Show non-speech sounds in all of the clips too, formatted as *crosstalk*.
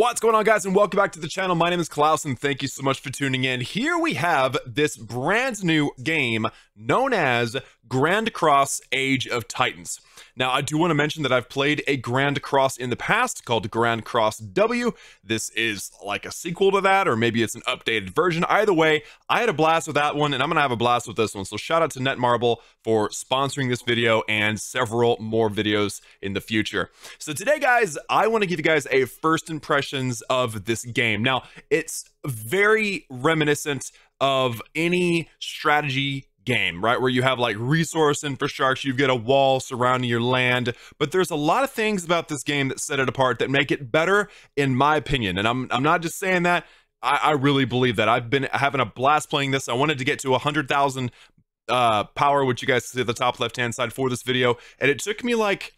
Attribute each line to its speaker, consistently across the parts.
Speaker 1: What's going on guys and welcome back to the channel. My name is Klaus and thank you so much for tuning in. Here we have this brand new game known as Grand Cross Age of Titans. Now, I do want to mention that I've played a Grand Cross in the past called Grand Cross W. This is like a sequel to that, or maybe it's an updated version. Either way, I had a blast with that one, and I'm going to have a blast with this one. So shout out to Netmarble for sponsoring this video and several more videos in the future. So today, guys, I want to give you guys a first impressions of this game. Now, it's very reminiscent of any strategy game, right? Where you have like resource infrastructure, you've got a wall surrounding your land, but there's a lot of things about this game that set it apart that make it better, in my opinion. And I'm I'm not just saying that. I, I really believe that. I've been having a blast playing this. I wanted to get to a hundred thousand uh, power, which you guys see at the top left hand side for this video, and it took me like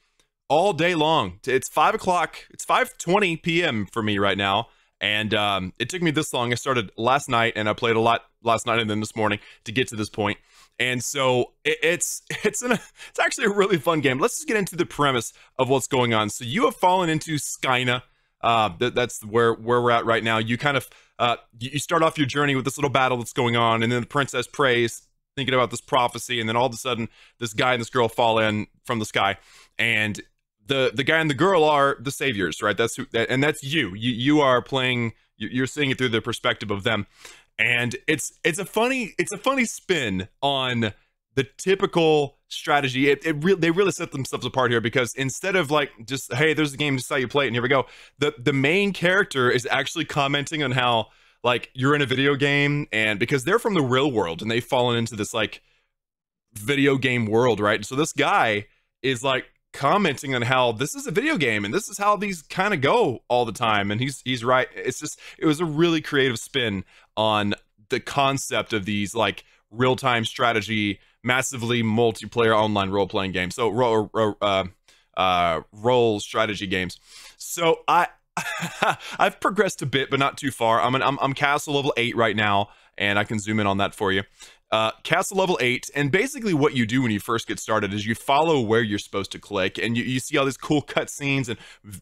Speaker 1: all day long. It's five o'clock. It's five twenty p.m. for me right now. And um, it took me this long. I started last night and I played a lot last night and then this morning to get to this point. And so it, it's *laughs* it's an it's actually a really fun game. Let's just get into the premise of what's going on. So you have fallen into Skyna. Uh, that, that's where where we're at right now. You kind of uh, you start off your journey with this little battle that's going on, and then the princess prays, thinking about this prophecy, and then all of a sudden, this guy and this girl fall in from the sky, and the the guy and the girl are the saviors, right? That's who, and that's you. You you are playing. You're seeing it through the perspective of them, and it's it's a funny it's a funny spin on the typical strategy. It, it really they really set themselves apart here because instead of like just hey, there's a game, just how you play it, and here we go. The the main character is actually commenting on how like you're in a video game, and because they're from the real world and they've fallen into this like video game world, right? So this guy is like commenting on how this is a video game and this is how these kind of go all the time and he's he's right. It's just it was a really creative spin on the concept of these like real-time strategy massively multiplayer online role-playing games. So role uh, uh, role strategy games. So i *laughs* I've progressed a bit, but not too far. I'm an I'm, I'm castle level eight right now, and I can zoom in on that for you uh, castle level 8 and basically what you do when you first get started is you follow where you're supposed to click and you, you see all these cool cutscenes and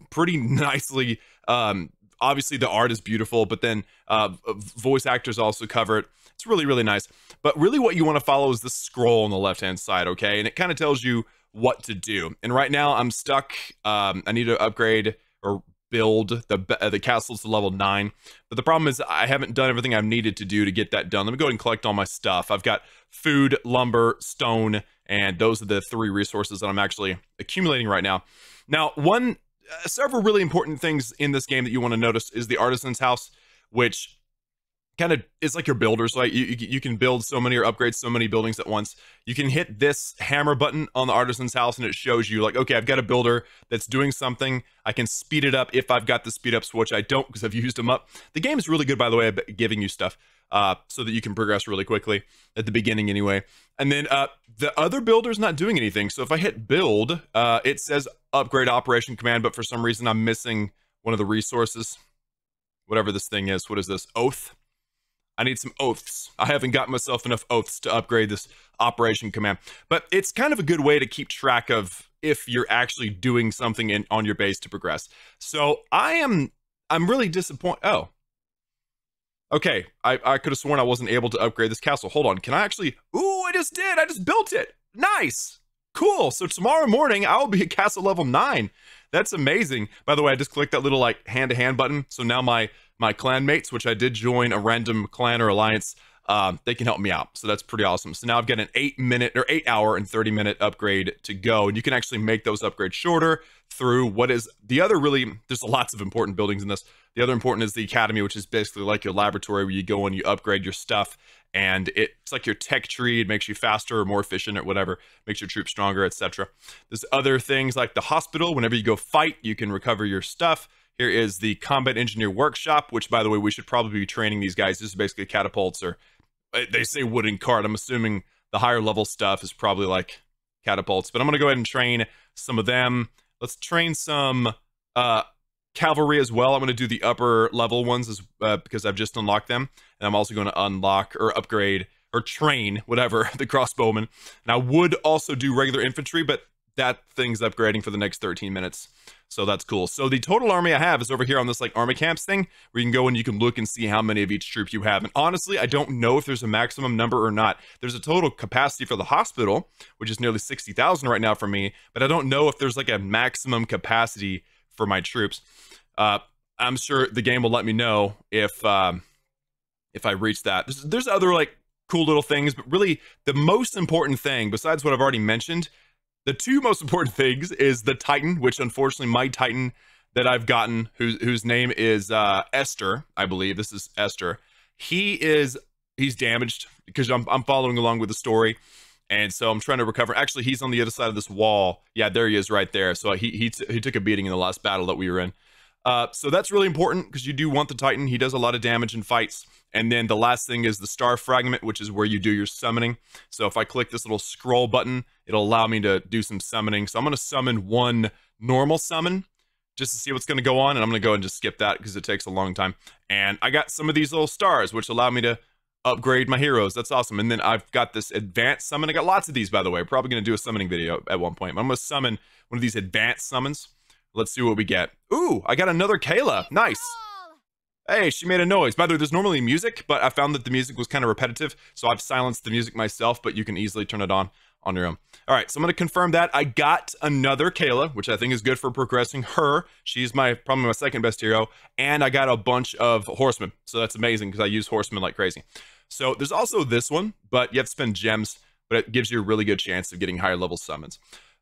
Speaker 1: pretty *laughs* nicely um, obviously the art is beautiful but then uh, voice actors also cover it. It's really really nice. But really what you want to follow is the scroll on the left hand side okay? And it kind of tells you what to do. And right now i'm stuck um, i need to upgrade or build the uh, the castles to level 9 but the problem is i haven't done everything i've needed to do to get that done. Let me go ahead and collect all my stuff. I've got food lumber stone and those are the three resources that i'm actually accumulating right now. Now one uh, several really important things in this game that you want to notice is the artisan's house which kind of it's like your builders like you, you can build so many or upgrade so many buildings at once. You can hit this hammer button on the artisan's house and it shows you like okay i've got a builder that's doing something. I can speed it up if i've got the speed up switch. I don't because i've *laughs* used them up. The game is really good by the way at giving you stuff uh, so that you can progress really quickly at the beginning anyway. And then uh, the other builder's not doing anything. So if i hit build uh, it says upgrade operation command but for some reason i'm missing one of the resources. Whatever this thing is. What is this? Oath I need some oaths. I haven't got myself enough oaths to upgrade this operation command. But it's kind of a good way to keep track of if you're actually doing something in, on your base to progress. So I am, I'm really disappointed. Oh, okay. I, I could have sworn I wasn't able to upgrade this castle. Hold on. Can I actually, ooh, I just did. I just built it. Nice. Cool. So tomorrow morning, I will be *laughs* at castle level nine. That's amazing. By the way, I just clicked that little like hand to hand button. So now my my clan mates, which I did join a random clan or alliance, um, they can help me out. So that's pretty awesome. So now I've got an eight minute or eight hour and 30 minute upgrade to go. And you can actually make those upgrades shorter through what is the other really, there's lots of important buildings in this. The other important is the academy, which is basically like your laboratory where you go and you upgrade your stuff. And it's like your tech tree. It makes you faster or more efficient or whatever, makes your troops stronger, etc. There's other things like the hospital. Whenever you go fight, you can recover your stuff. Here is the Combat Engineer Workshop, which, by the way, we should probably be training these guys. This is basically catapults or uh, they say wooden cart. I'm assuming the higher level stuff is probably like catapults, but I'm going to go ahead and train some of them. Let's train some uh, cavalry as well. I'm going to do the upper level ones as, uh, because I've just unlocked them. And I'm also going to unlock or upgrade or train, whatever, *laughs* the crossbowmen. And I would also do regular infantry, but that thing's upgrading for the next 13 minutes. So that's cool. So the total army I have is over here on this like army camps thing where you can go and you can look and see how many of each troop you have. And honestly, I don't know if there's a maximum number or not. There's a total capacity for the hospital, which is nearly 60,000 right now for me, but I don't know if there's like a maximum capacity for my troops. Uh, I'm sure the game will let me know if um, if I reach that. There's, there's other like cool little things, but really the most important thing, besides what I've already mentioned, the two most important things is the Titan, which unfortunately my Titan that I've gotten, whose whose name is uh, Esther, I believe. This is Esther. He is he's damaged because I'm I'm following along with the story, and so I'm trying to recover. Actually, he's on the other side of this wall. Yeah, there he is, right there. So he he he took a beating in the last battle that we were in. Uh, so that's really important because you do want the Titan. He does a lot of damage in fights. And then the last thing is the star fragment, which is where you do your summoning. So if I click this little scroll button, it'll allow me to do some summoning. So I'm going to summon one normal summon just to see what's going to go on. And I'm going to go and just skip that because it takes a long time. And I got some of these little stars, which allow me to upgrade my heroes. That's awesome. And then I've got this advanced summon. I got lots of these, by the way. Probably going to do a summoning video at one point. But I'm going to summon one of these advanced summons. Let's see what we get. Ooh, I got another Kayla. Nice. Hey, she made a noise. By the way, there's normally music, but I found that the music was kind of repetitive, so I've silenced the music myself, but you can easily turn it on on your own. All right, so I'm going to confirm that. I got another Kayla, which I think is good for progressing her. She's my probably my second best hero, and I got a bunch of horsemen, so that's amazing because I use horsemen like crazy. So there's also this one, but you have to spend gems, but it gives you a really good chance of getting higher level summons.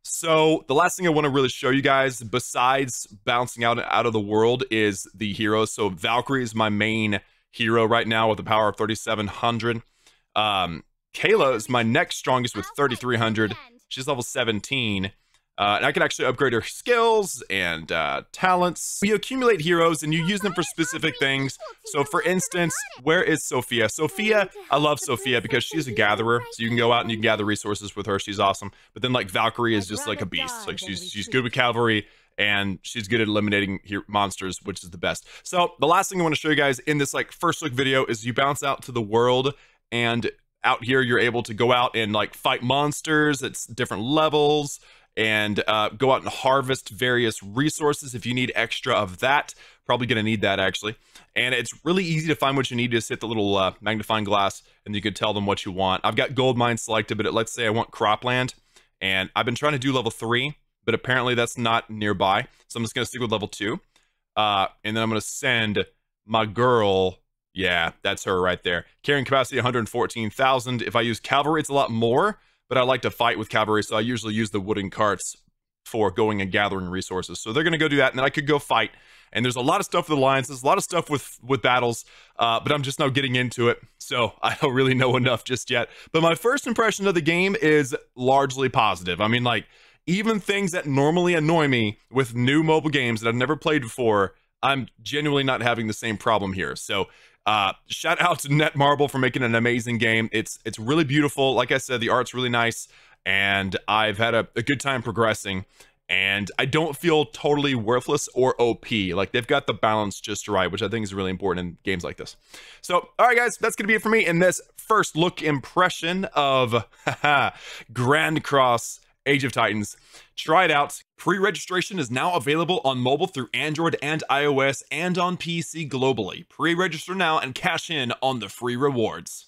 Speaker 1: So the last thing I want to really show you guys, besides bouncing out out of the world, is the heroes. So Valkyrie is my main hero right now with a power of 3,700. Um, Kayla is my next strongest with 3,300. She's level 17. Uh, and I can actually upgrade her skills and uh, talents. You accumulate heroes and you use them for specific things. So for instance, where is Sophia? Sophia, I love Sophia because she's a gatherer. So you can go out and you can gather resources with her. She's awesome. But then like Valkyrie is just like a beast. Like she's she's good with cavalry and she's good at eliminating monsters, which is the best. So the last thing I want to show you guys in this like first look video is you bounce out to the world and out here you're able to go out and like fight monsters. It's different levels and uh, go out and harvest various resources if you need extra of that. Probably going to need that actually. And it's really easy to find what you need. Just hit the little uh, magnifying glass and you can tell them what you want. I've got gold mine selected, but let's say I want cropland. And I've been trying to do level three, but apparently that's not nearby. So I'm just going to stick with level two. Uh, and then I'm going to send my girl. Yeah, that's her right there. Carrying capacity 114,000. If I use cavalry, it's a lot more but I like to fight with cavalry, so I usually use the wooden carts for going and gathering resources. So they're going to go do that, and then I could go fight. And there's a lot of stuff with alliances, a lot of stuff with with battles, uh, but I'm just now getting into it, so *laughs* I don't really know enough just yet. But my first impression of the game is largely positive. I mean, like even things that normally annoy me with new mobile games that I've never played before, I'm genuinely not having the same problem here. So uh, shout out to Netmarble for making an amazing game. It's it's really beautiful. Like I said, the art's really nice, and I've had a, a good time progressing. And I don't feel totally worthless or OP. Like they've got the balance just right, which I think is really important in games like this. So, all right, guys, that's gonna be it for me in this first look impression of *laughs* Grand Cross Age of Titans. Try it out. Pre registration is now available on mobile through Android and iOS and on PC globally. Pre register now and cash in on the free rewards.